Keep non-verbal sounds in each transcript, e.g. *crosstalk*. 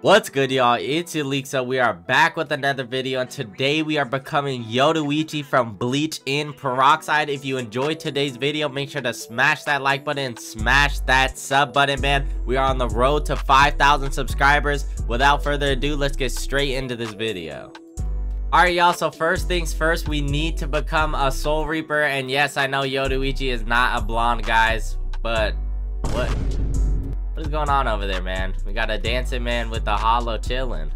What's good y'all, it's Yelixo, we are back with another video and today we are becoming Yoruichi from Bleach in Peroxide. If you enjoyed today's video, make sure to smash that like button and smash that sub button man. We are on the road to 5,000 subscribers. Without further ado, let's get straight into this video. Alright y'all, so first things first, we need to become a Soul Reaper and yes, I know Yoruichi is not a blonde guys, but what? What is going on over there, man? We got a dancing man with the hollow chilling.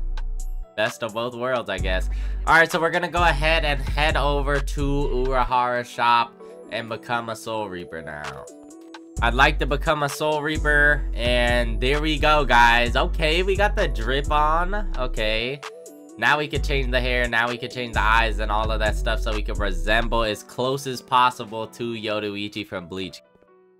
Best of both worlds, I guess. Alright, so we're gonna go ahead and head over to Urahara shop and become a Soul Reaper now. I'd like to become a Soul Reaper, and there we go, guys. Okay, we got the drip on. Okay. Now we could change the hair, now we could change the eyes and all of that stuff so we could resemble as close as possible to Yoruichi from Bleach.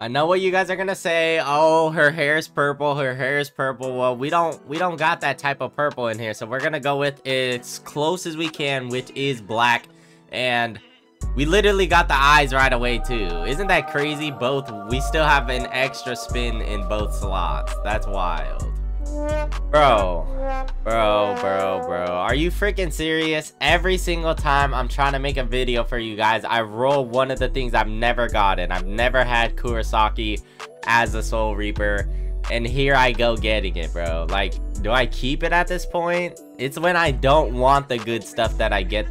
I know what you guys are gonna say. Oh, her hair is purple. Her hair is purple. Well, we don't we don't got that type of purple in here, so we're gonna go with as close as we can, which is black. And we literally got the eyes right away too. Isn't that crazy? Both we still have an extra spin in both slots. That's wild. Bro, bro, bro, bro. Are you freaking serious? Every single time I'm trying to make a video for you guys, I roll one of the things I've never gotten. I've never had Kurosaki as a Soul Reaper. And here I go getting it, bro. Like, do I keep it at this point? It's when I don't want the good stuff that I get.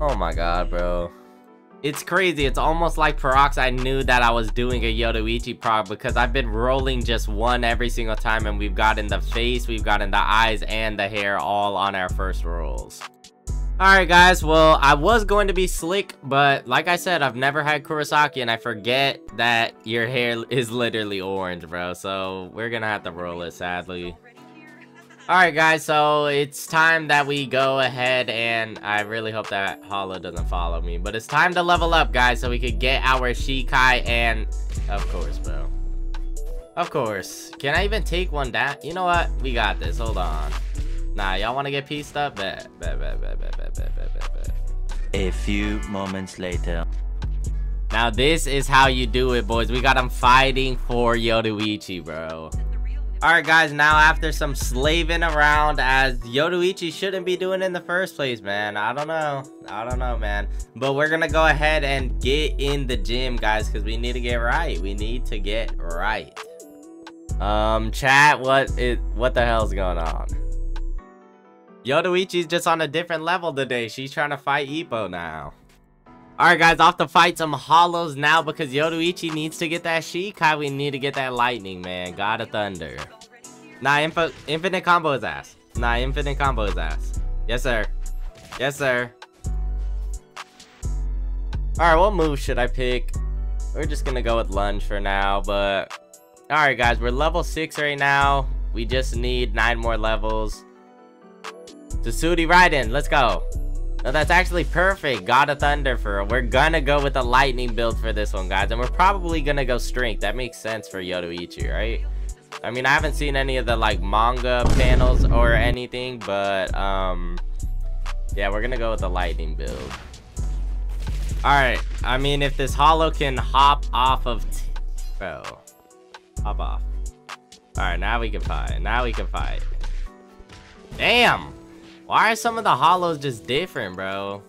Oh my god, bro. It's crazy. It's almost like Peroxide knew that I was doing a Yoruichi prog because I've been rolling just one every single time and we've gotten the face, we've gotten the eyes, and the hair all on our first rolls. Alright guys, well, I was going to be slick, but like I said, I've never had Kurosaki and I forget that your hair is literally orange, bro. So we're gonna have to roll it, sadly. Alright guys, so it's time that we go ahead and I really hope that Hollow doesn't follow me. But it's time to level up guys so we could get our Shikai and of course bro. Of course. Can I even take one down? You know what? We got this. Hold on. Nah, y'all want to get pieced up? Bet. Bet, bet, bet, bet, bet, bet, bet, bet, A few moments later. Now this is how you do it, boys. We got them fighting for Yoruichi, bro. Alright guys, now after some slaving around as Yoruichi shouldn't be doing in the first place, man. I don't know. I don't know, man. But we're gonna go ahead and get in the gym, guys, because we need to get right. We need to get right. Um, chat, what it what the hell's going on? Yoruichi's just on a different level today. She's trying to fight Ippo now. Alright guys, off to fight some hollows now because Yoruichi needs to get that Shikai. We need to get that lightning, man. God of Thunder. Nah, infinite combo his ass. Nah, infinite combo his ass. Yes, sir. Yes, sir. Alright, what move should I pick? We're just gonna go with lunge for now, but... Alright guys, we're level 6 right now. We just need 9 more levels. Tsurugi Raiden, let's go. No, that's actually perfect. God of Thunder for We're gonna go with the lightning build for this one, guys. And we're probably gonna go strength. That makes sense for Yoruichi, right? I mean, I haven't seen any of the, like, manga panels or anything, but, um... Yeah, we're gonna go with the lightning build. Alright, I mean, if this hollow can hop off of... Bro. Hop off. Alright, now we can fight. Now we can fight. Damn! Why are some of the hollows just different, bro?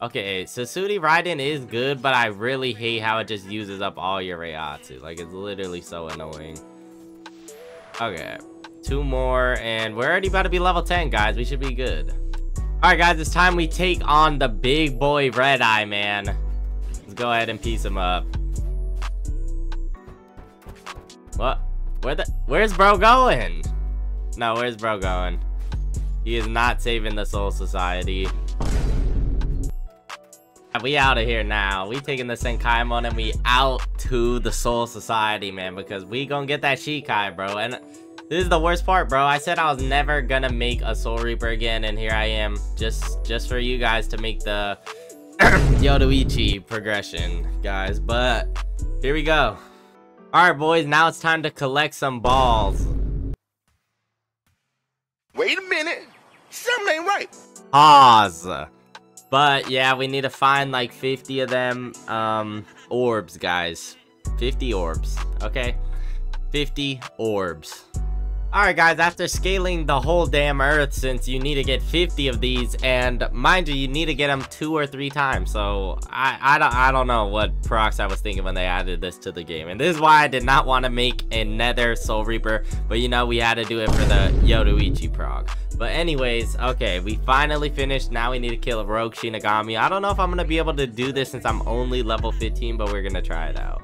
Okay, Tsurugi Raiden is good, but I really hate how it just uses up all your Reiatsu. Like, it's literally so annoying. Okay, two more, and we're already about to be level 10, guys. We should be good. Alright, guys, it's time we take on the big boy Red Eye, man. Let's go ahead and piece him up. What? Where the- Where's bro going? No, where's bro going? He is not saving the Soul Society. We out of here now. We taking the Senkaimon and we out to the Soul Society, man. Because we gonna get that Shikai, bro. And this is the worst part, bro. I said I was never gonna make a Soul Reaper again. And here I am. Just, just for you guys to make the *clears throat* Yoruichi progression, guys. But here we go. Alright, boys. Now it's time to collect some balls. Wait a minute. Something right. Pause. But yeah, we need to find like 50 of them um orbs, guys. 50 orbs. Okay. 50 orbs. Alright guys, after scaling the whole damn earth, since you need to get 50 of these, and mind you, you need to get them two or three times, so I, I, don't, I don't know what Peroxide was thinking when they added this to the game, and this is why I did not want to make a Nether Soul Reaper, but you know, we had to do it for the Yoruichi prog. But anyways, okay, we finally finished, now we need to kill a Rogue Shinigami. I don't know if I'm going to be able to do this since I'm only level 15, but we're going to try it out.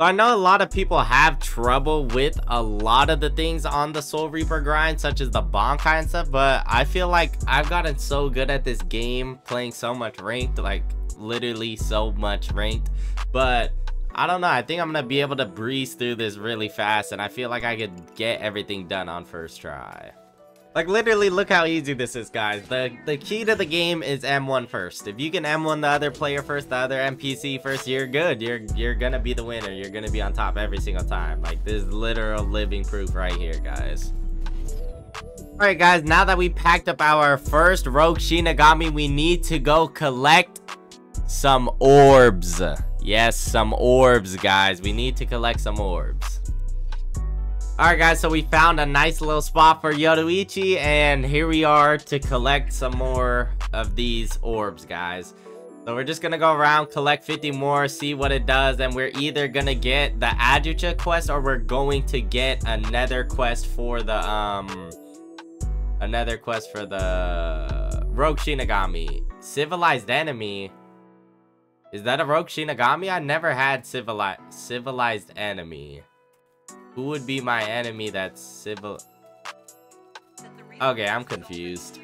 I know a lot of people have trouble with a lot of the things on the Soul Reaper grind, such as the Bankai and stuff, but I feel like I've gotten so good at this game, playing so much ranked, like literally so much ranked, but I don't know, I think I'm to be able to breeze through this really fast, and I feel like I could get everything done on first try. Like, literally, look how easy this is, guys. The the key to the game is M1 first. If you can M1 the other player first, the other NPC first, you're good. You're you're gonna be the winner. You're gonna be on top every single time. Like, this is literal living proof right here, guys. Alright, guys, now that we packed up our first Rogue Shinigami, we need to go collect some orbs. Yes, some orbs, guys. We need to collect some orbs. Alright guys, so we found a nice little spot for Yoruichi, and here we are to collect some more of these orbs, guys. So we're just gonna go around, collect 50 more, see what it does, and we're either gonna get the Adjucha quest or we're going to get another quest for the, um, another quest for the Rogue Shinigami. Civilized Enemy. Is that a Rogue Shinigami? I never had civilized civilized enemy. Who would be my enemy that's civil? Okay, I'm confused.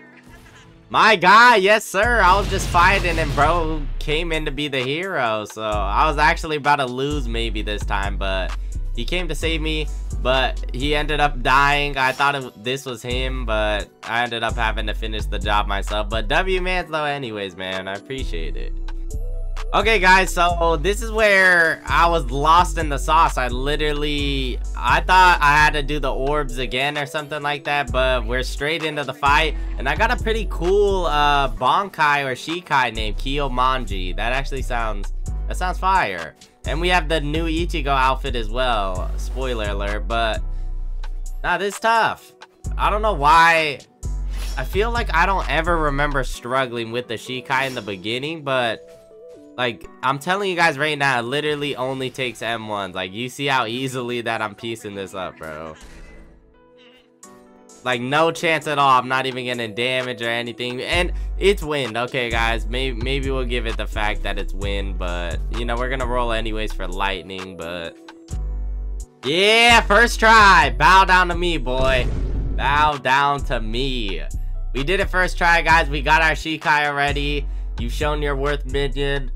My guy, yes sir. I was just fighting and bro came in to be the hero. So I was actually about to lose maybe this time, but he came to save me. But he ended up dying. I thought it, this was him, but I ended up having to finish the job myself. But W man though anyways, man. I appreciate it. Okay, guys, so this is where I was lost in the sauce. I literally, I thought I had to do the orbs again or something like that, but we're straight into the fight. And I got a pretty cool uh, Bankai or Shikai named Kiyomanji. That actually sounds, that sounds fire. And we have the new Ichigo outfit as well. Spoiler alert, but nah, this is tough. I don't know why. I feel like I don't ever remember struggling with the Shikai in the beginning, but like, I'm telling you guys right now, it literally only takes M1s. Like, you see how easily that I'm piecing this up, bro. Like, no chance at all. I'm not even getting damage or anything. And it's wind. Okay, guys. Maybe, maybe we'll give it the fact that it's wind. But, you know, we're going to roll anyways for lightning. But, yeah, first try. Bow down to me, boy. Bow down to me. We did it first try, guys. We got our Shikai already. You've shown your worth, minion.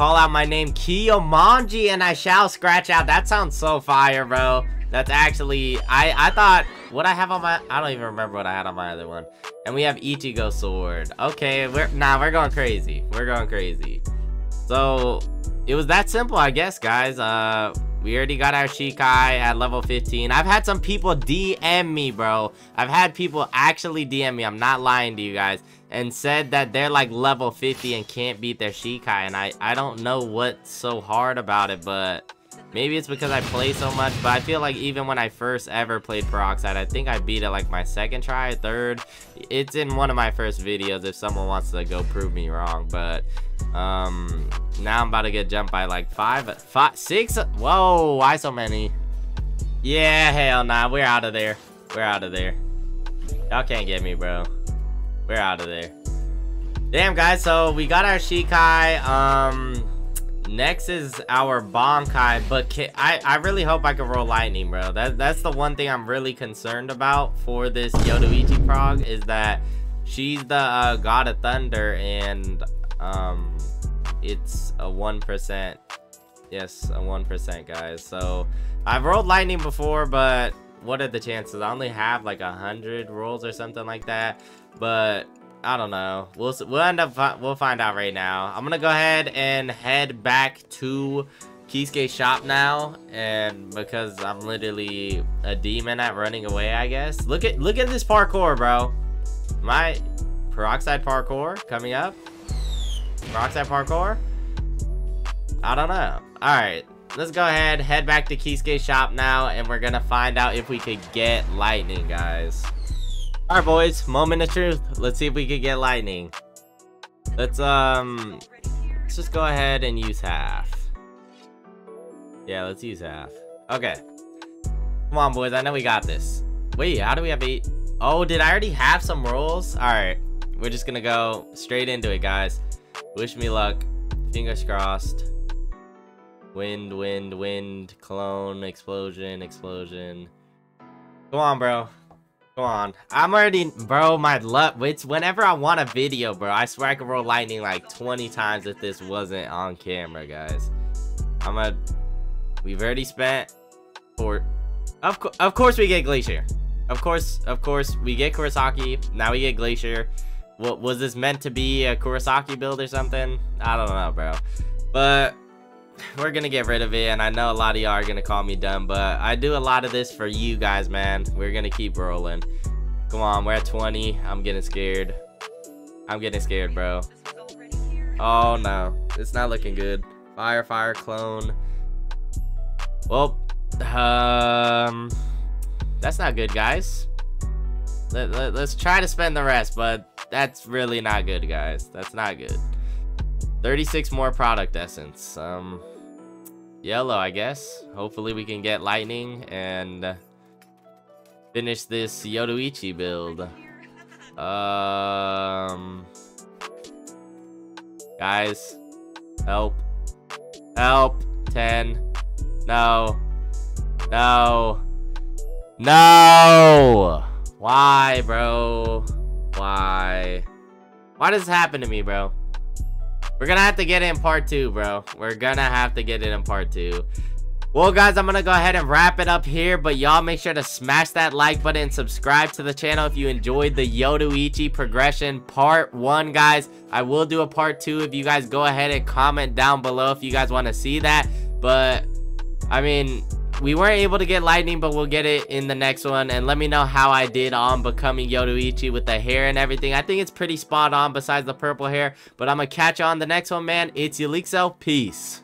Call out my name, Kiyomanji, and I shall scratch out. That sounds so fire, bro. That's actually, I, I thought, what I have on my, I don't even remember what I had on my other one. And we have Ichigo Sword. Okay, we're, nah, we're going crazy. We're going crazy. So, it was that simple, I guess, guys. Uh, we already got our Shikai at level 15. I've had some people DM me, bro. I've had people actually DM me. I'm not lying to you guys and said that they're like level 50 and can't beat their Shikai and I, I don't know what's so hard about it but maybe it's because I play so much but I feel like even when I first ever played Peroxide I think I beat it like my second try third it's in one of my first videos if someone wants to go prove me wrong but um now I'm about to get jumped by like five five six whoa why so many yeah hell nah we're out of there we're out of there y'all can't get me bro we're out of there. Damn, guys. So we got our Shikai. Um, next is our Bankai. But I, I really hope I can roll Lightning, bro. That, that's the one thing I'm really concerned about for this Yoruichi prog is that she's the uh, God of Thunder and um, it's a 1%. Yes, a 1%, guys. So I've rolled Lightning before, but what are the chances? I only have like a hundred rolls or something like that. But I don't know. We'll we'll end up we'll find out right now. I'm gonna go ahead and head back to Kisuke shop now, and because I'm literally a demon at running away, I guess. Look at look at this parkour, bro. My peroxide parkour coming up. Peroxide parkour. I don't know. All right. let's go ahead, head back to Kisuke shop now, and we're gonna find out if we could get lightning, guys. Alright, boys, moment of truth. Let's see if we can get lightning. Let's, um, let's just go ahead and use half. Yeah, let's use half. Okay. Come on, boys, I know we got this. Wait, how do we have eight? Oh, did I already have some rolls? Alright, we're just gonna go straight into it, guys. Wish me luck. Fingers crossed. Wind, wind, wind, clone, explosion, explosion. Come on, bro. Come on. I'm already, bro, my luck. It's whenever I want a video, bro. I swear I could roll lightning like 20 times if this wasn't on camera, guys. I'm a, we've already spent for, of, co of course we get Glacier. Of course, of course, we get Kurosaki. Now we get Glacier. What was this meant to be a Kurosaki build or something? I don't know, bro. But we're gonna get rid of it and i know a lot of y'all are gonna call me dumb but i do a lot of this for you guys man. We're gonna keep rolling. Come on we're at 20 i'm getting scared. I'm getting scared bro. Oh no. It's not looking good. Fire fire clone. Well um that's not good guys. Let, let, let's try to spend the rest but that's really not good guys. That's not good. 36 more product essence. Um, yellow, I guess. Hopefully we can get lightning and finish this Yoruichi build. Um, guys, help, help, 10, no, no, no, why, bro, why, why does this happen to me, bro? We're gonna have to get it in part two, bro. We're gonna have to get it in part two. Well, guys, I'm gonna go ahead and wrap it up here, but y'all make sure to smash that like button and subscribe to the channel if you enjoyed the Yoruichi progression part one, guys. I will do a part two if you guys go ahead and comment down below if you guys want to see that. But, I mean, we weren't able to get lightning but we'll get it in the next one. And let me know how i did on becoming yoruichi with the hair and everything. I think it's pretty spot on besides the purple hair but i'm gonna catch you on the next one man. It's Yelixo. peace